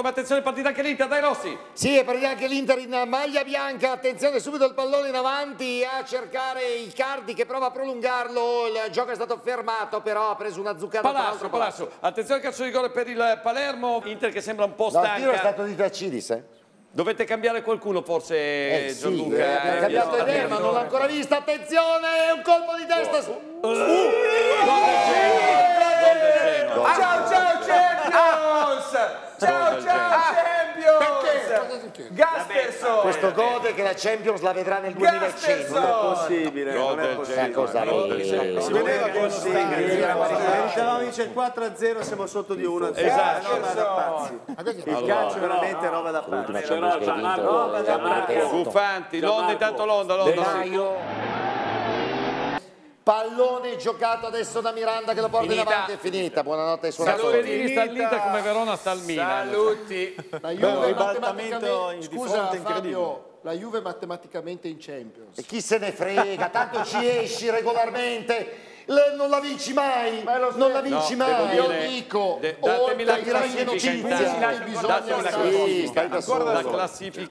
Ma attenzione, partita anche l'Inter, dai Rossi! Sì, è partita anche l'Inter in maglia bianca, attenzione subito il pallone in avanti a cercare il Cardi che prova a prolungarlo, il gioco è stato fermato però ha preso una zuccata Palazzo, Palazzo, attenzione calcio di rigore per il Palermo, Inter che sembra un po' No, il stanca. tiro è stato di Tacidis, eh? Dovete cambiare qualcuno forse, Eh sì, Gianluca? eh, abbiamo eh, cambiato eh, idea, ma non l'ha ancora vista, attenzione, un colpo di testa! su- Gol del Gasperson! Questo gode che la Champions la vedrà nel 2100. Gasperson! possibile, Gol non è possibile. Cosa non si Meritavamo Meritavamo vince il 4-0, siamo sotto di 1-0. Esatto. Roba da pazzi. Il calcio è veramente roba da pazzi. È già meritato. Buffanti, Londra intanto Londra, Londra. Pallone giocato adesso da Miranda che lo porta in avanti, è finita. Buonanotte ai suonatori. Gasperini sta all'Inter come Verona sta al Milan. Saluti! La Juve matematicamente, in- scusa. Fabio, la Juve matematicamente in Champions. E chi se ne frega, tanto ci esci regolarmente. Le- non la vinci mai, non la vinci No, mai. Io dico, de- datemi la classifica notizia, intanto. bisogna Datemi la stare- Sì, La classifica.